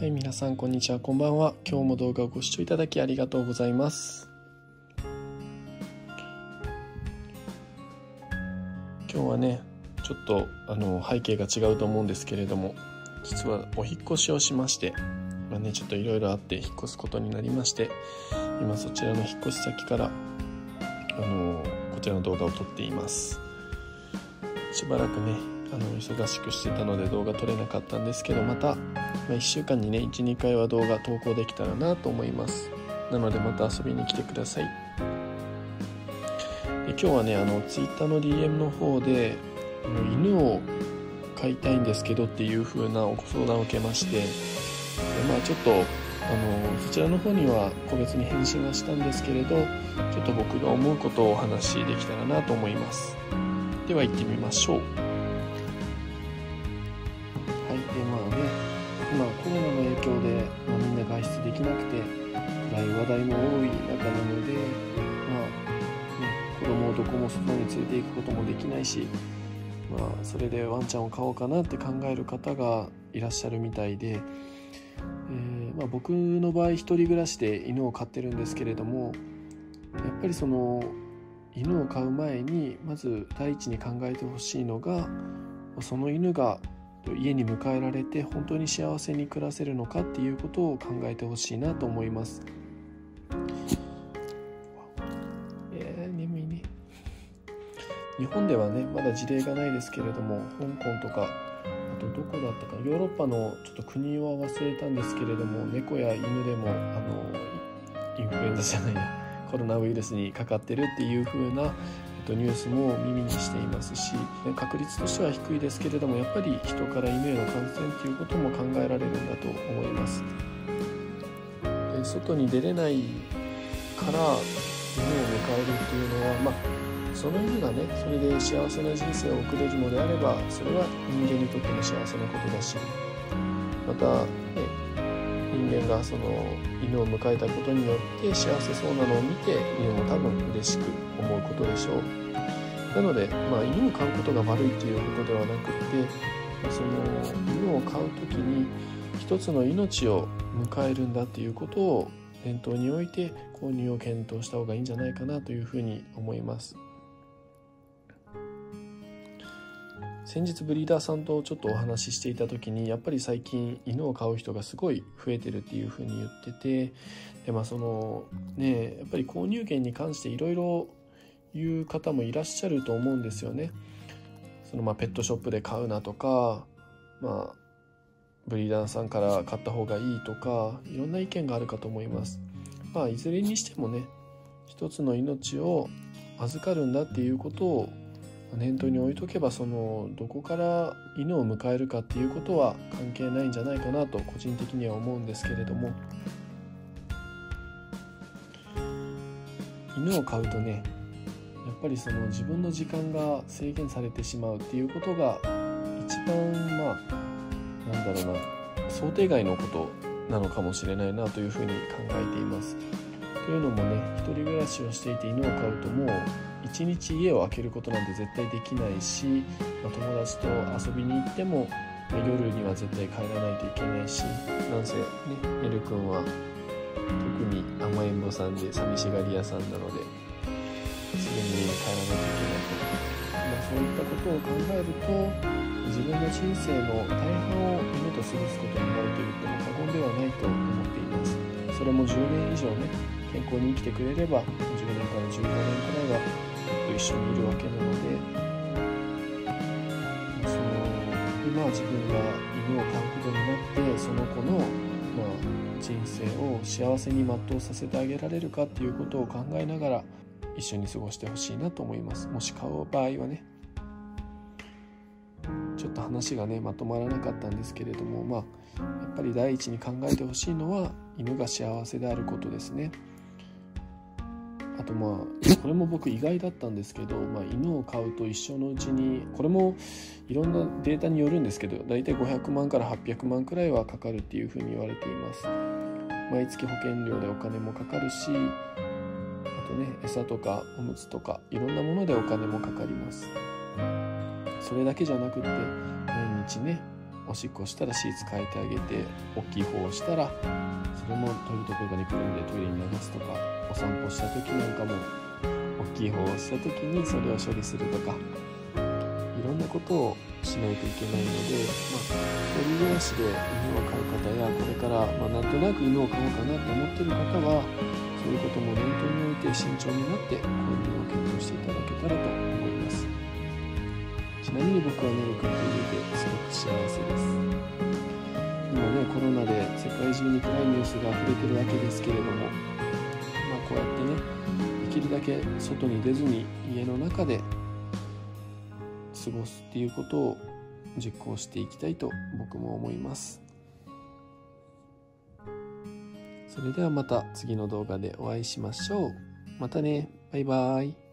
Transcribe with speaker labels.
Speaker 1: はい皆さんこんにちは。こんばんは。今日も動画をご視聴いただきありがとうございます。今日はねちょっとあの背景が違うと思うんですけれども実はお引越しをしましてまあねちょっといろいろあって引っ越すことになりまして今そちらの引っ越し先からあのこちらの動画を撮っています。しばらくねあの忙しくしてたので動画撮れなかったんですけどまた、まあ、1週間にね12回は動画投稿できたらなと思います。なのでまた遊びに来てください。で今日はねあの Twitter の DM の方で犬を飼いたいんですけどっていう風なご相談を受けましてでまあちょっとあのそちらの方には個別に返信はしたんですけれどちょっと僕が思うことをお話しできたらなと思います。では行ってみましょう。で、まあ、みんな外出できなくて暗い話題も多い中なのでまあね子供をどこも外に連れて行くこともできないしまあそれでワンちゃんを飼おうかなって考える方がいらっしゃるみたいで、えー、まあ、僕の場合一人暮らしで犬を飼ってるんですけれどもやっぱりその犬を飼う前にまず第一に考えてほしいのがその犬が家に迎えられて本当に幸せに暮らせるのかっていうことを考えてほしいなと思います。えー、眠いね日本ではねまだ事例がないですけれども香港とかあとどこだったかヨーロッパのちょっと国は忘れたんですけれども猫や犬でもあのインフルエンザじゃないやコロナウイルスにかかってるっていう風なとニュースも耳にしていますし確率としては低いですけれどもやっぱり人から犬への感染っていうことも考えられるんだと思います。外に出れないから犬を迎えるっていうのはまあその犬がねそれで幸せな人生を送れるのであればそれは人間にとっても幸せなことだしまた、ね、人間がその犬を迎えたことによって幸せそうなのを見て犬も多分嬉しく思うことでしょう。なので、まあ、犬を飼うことが悪いっていうことではなくてその犬を飼う時に一つの命を迎えるんだっていうことを念頭に置いて購入を検討した方がいいんじゃないかなというふうに思います。先日ブリーダーさんとちょっとお話ししていた時にやっぱり最近犬を飼う人がすごい増えてるっていうふうに言っててでまあそのねやっぱり購入権に関していろいろ言う方もいらっしゃると思うんですよね。そのまあペットショップで買うなとかまあブリーダーさんから買った方がいいとかいろんな意見があるかと思います。まあいずれにしてもね一つの命を預かるんだっていうことを念頭に置いとけばそのどこから犬を迎えるかっていうことは関係ないんじゃないかなと個人的には思うんですけれども犬を飼うとねやっぱりその自分の時間が制限されてしまうっていうことが一番まあなんだろうな想定外のことなのかもしれないなというふうに考えています。というのもね一人暮らしをしていて犬を飼うともう一日家を空けることなんて絶対できないし、まあ、友達と遊びに行っても、夜には絶対帰らないといけないしなんせねねるくんは特に甘えん坊さんで寂しがり屋さんなのですぐに家に帰らないといけないと、まあ、そういったことを考えると自分の人生の大半を犬と過ごすことになると言っても過言ではないと思っています。それも10年以上ね健康に生きてくれれば10年から15年くらいはずっと一緒にいるわけなのでその今自分が犬を飼うことになってその子の、まあ、人生を幸せに全うさせてあげられるかっていうことを考えながら一緒に過ごしてほしいなと思います。もし飼う場合はね。ちょっと話がねまとまらなかったんですけれどもまあやっぱり第一に考えてほしいのは犬が幸せであることですね。あとまあこれも僕意外だったんですけど、まあ、犬を飼うと一生のうちにこれもいろんなデータによるんですけど大体500万から800万くらいはかかるっていうふうに言われています。毎月保険料でお金もかかるしとね餌とかおむつとかいろんなものでお金もかかります。それだけじゃなくって毎日ねおしっこしたらシーツ変えてあげて大きい方をしたらそれもトイレットペーパーにくるんでトイレに流すとかお散歩した時なんかも大きい方をした時にそれを処理するとかいろんなことをしないといけないので、まあ、一人暮らしで犬を飼う方やこれから、まあ、なんとなく犬を飼おうかなと思ってる方はそういうことも念頭に置い慎重になって購入を検討していただけたらと思います。ちなみに僕はネロ君と家ですごく幸せです。今ねコロナで世界中に暗いニュースが溢れてるわけですけれどもまあこうやってねできるだけ外に出ずに家の中で過ごすっていうことを実行していきたいと僕も思います。それではまた次の動画でお会いしましょう。またね。バイバーイ。